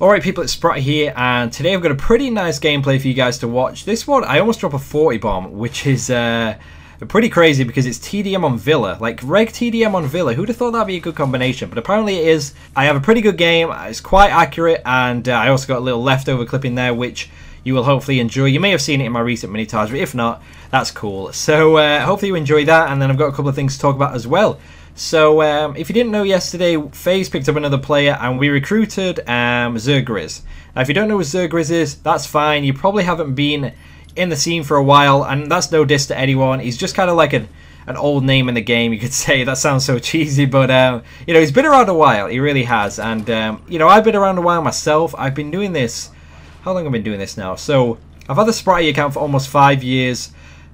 Alright people, it's Spratt here, and today I've got a pretty nice gameplay for you guys to watch. This one, I almost drop a 40 bomb, which is uh, pretty crazy because it's TDM on Villa. Like, reg TDM on Villa, who'd have thought that'd be a good combination? But apparently it is. I have a pretty good game, it's quite accurate, and uh, I also got a little leftover clip in there, which you will hopefully enjoy. You may have seen it in my recent mini but if not, that's cool. So uh, hopefully you enjoy that, and then I've got a couple of things to talk about as well. So, um, if you didn't know yesterday, FaZe picked up another player and we recruited um, zzirGrizz. Now, if you don't know who zzirGrizz is, that's fine. You probably haven't been in the scene for a while, and that's no diss to anyone. He's just kind of like an, an old name in the game, you could say. That sounds so cheesy, but, um, you know, he's been around a while. He really has. And, um, you know, I've been around a while myself. I've been doing this. How long have I been doing this now? So, I've had the Spratty account for almost five years.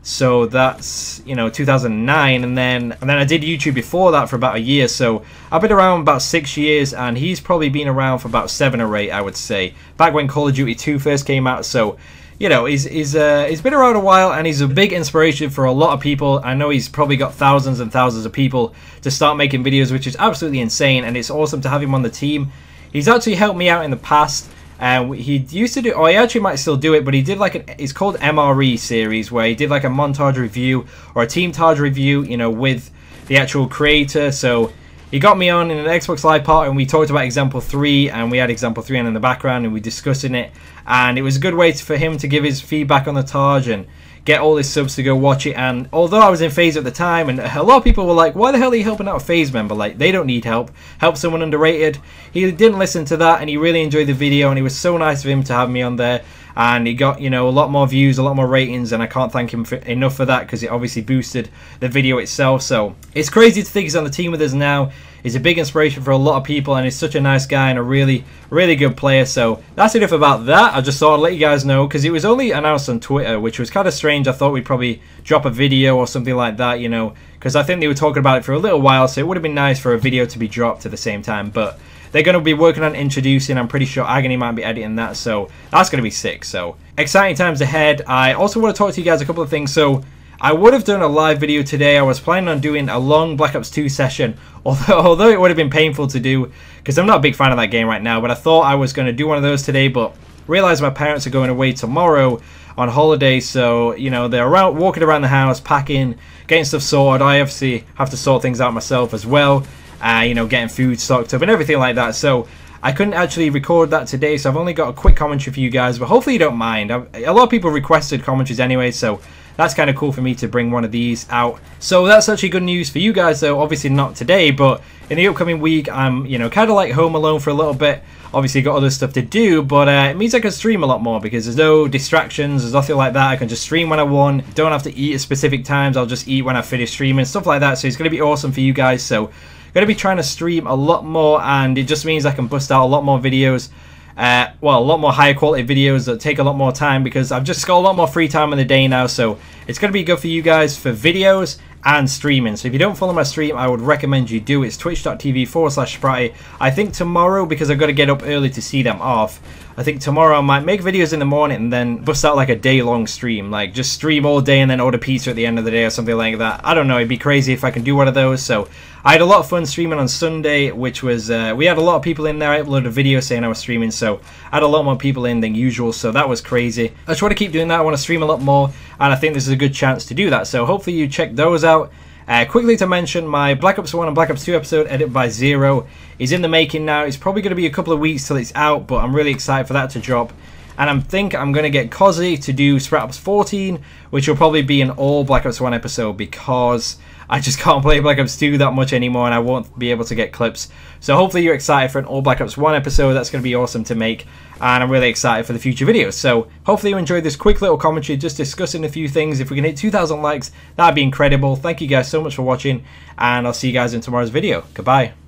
So that's you know 2009, and then and then I did YouTube before that for about a year. So I've been around about six years, and he's probably been around for about seven or eight, I would say. Back when Call of Duty 2 first came out, so you know he's he's uh, he's been around a while, and he's a big inspiration for a lot of people. I know he's probably got thousands and thousands of people to start making videos, which is absolutely insane, and it's awesome to have him on the team. He's actually helped me out in the past Uh, and he used to do, oh, he actually might still do it, but he did like an, it's called MRE series, where he did like a montage review or a team tage review, you know, with the actual creator. So he got me on in an Xbox Live part, and we talked about example three, and we had example three on in the background, and we discussing it, and it was a good way for him to give his feedback on the Taj and get all his subs to go watch it. And although I was in FaZe at the time, and a lot of people were like, "Why the hell are you helping out a FaZe member? Like they don't need help. Help someone underrated." He didn't listen to that, and he really enjoyed the video, and it was so nice of him to have me on there. And he got you know a lot more views, a lot more ratings, and I can't thank him for, enough for that because it obviously boosted the video itself. So it's crazy to think he's on the team with us now. He's a big inspiration for a lot of people, and he's such a nice guy and a really, really good player. So that's enough about that. I just thought I'd let you guys know because it was only announced on Twitter, which was kind of strange. I thought we'd probably drop a video or something like that, you know, because I think they were talking about it for a little while. So it would have been nice for a video to be dropped at the same time, but. They're going to be working on introducing. I'm pretty sure Agony might be editing that, so that's going to be sick. So exciting times ahead. I also want to talk to you guys a couple of things. So I would have done a live video today. I was planning on doing a long Black Ops 2 session, although, although it would have been painful to do because I'm not a big fan of that game right now. But I thought I was going to do one of those today, but realized my parents are going away tomorrow on holiday, so you know they're around walking around the house, packing, getting stuff sorted. I obviously have to sort things out myself as well. Uh, you know, getting food stocked up and everything like that. So I couldn't actually record that today, so I've only got a quick commentary for you guys. But hopefully you don't mind. a lot of people requested commentaries anyway, so that's kind of cool for me to bring one of these out. So that's actually good news for you guys, though. Obviously not today, but in the upcoming week, I'm, you know, kind of like home alone for a little bit. Obviously got other stuff to do, but uh, it means I can stream a lot more because there's no distractions, there's nothing like that. I can just stream when I want. Don't have to eat at specific times. I'll just eat when I finish streaming, stuff like that. So it's going to be awesome for you guys. So going to be trying to stream a lot more, and it just means I can bust out a lot more videos uh, well, a lot more higher quality videos that take a lot more time because I've just got a lot more free time in the day now. So it's going to be good for you guys for videos and streaming. So if you don't follow my stream, I would recommend you do. It's twitch.tv forward slash Spratty. I think tomorrow, because I've got to get up early to see them off, I think tomorrow I might make videos in the morning and then bust out like a day long stream. Like just stream all day and then order pizza at the end of the day or something like that. I don't know, it'd be crazy if I can do one of those. So I had a lot of fun streaming on Sunday, which was, uh, we had a lot of people in there. I uploaded a video saying I was streaming, so I had a lot more people in than usual, so that was crazy. I just want to keep doing that. I want to stream a lot more, and I think this is a good chance to do that. So hopefully you check those out. Uh, quickly to mention, my Black Ops 1 and Black Ops 2 episode, edited by Zero, is in the making now. It's probably going to be a couple of weeks till it's out, but I'm really excited for that to drop. And I think I'm going to get Cozzy to do Spratt Ops 14, which will probably be an all Black Ops 1 episode because I just can't play Black Ops 2 that much anymore and I won't be able to get clips. So hopefully you're excited for an all Black Ops 1 episode. That's going to be awesome to make and I'm really excited for the future videos. So hopefully you enjoyed this quick little commentary just discussing a few things. If we can hit 2,000 likes, that'd be incredible. Thank you guys so much for watching and I'll see you guys in tomorrow's video. Goodbye.